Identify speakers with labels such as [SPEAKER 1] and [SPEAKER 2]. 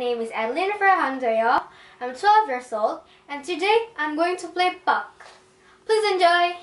[SPEAKER 1] name is Adeline Ferhandoyo. I'm 12 years old and today I'm going to play puck. Please enjoy!